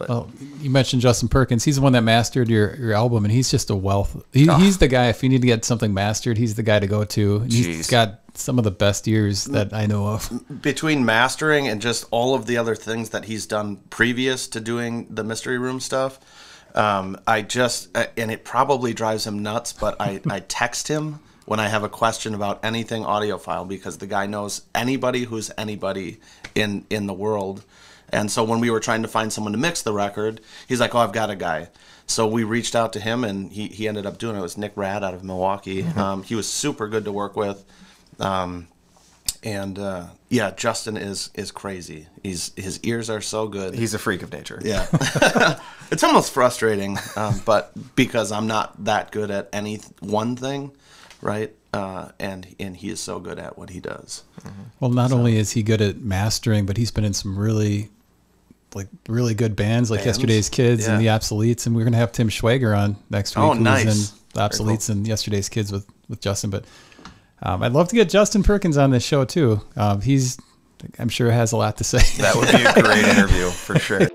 But Well, you mentioned Justin Perkins. He's the one that mastered your, your album, and he's just a wealth. He, He's the guy. If you need to get something mastered, he's the guy to go to. And he's Jeez. got some of the best ears that I know of. between mastering and just all of the other things that he's done previous to doing the mystery room stuff um, i just uh, and it probably drives him nuts but I, I text him when i have a question about anything audiophile because the guy knows anybody who's anybody in in the world and so when we were trying to find someone to mix the record he's like oh i've got a guy so we reached out to him and he, he ended up doing it. It was Nick Rad out of Milwaukee. Um, he was super good to work with. Um, and uh, yeah, Justin is is crazy. He's his ears are so good. he's a freak of nature. yeah, it's almost frustrating, um, but because I'm not that good at any one thing, right? Uh, and and he is so good at what he does. Well, not only is he good at mastering, but he's been in some really, like really good bands, like Bands? Yesterday's Kids and the Yeah. Obsoletes, and we're gonna have Tim Schwager on next week. Oh, who's nice. in the Obsoletes and Yesterday's Kids with with Justin. But um, I'd love to get Justin Perkins on this show too. Um, he's, I'm sure, has a lot to say. That would be a great interview for sure.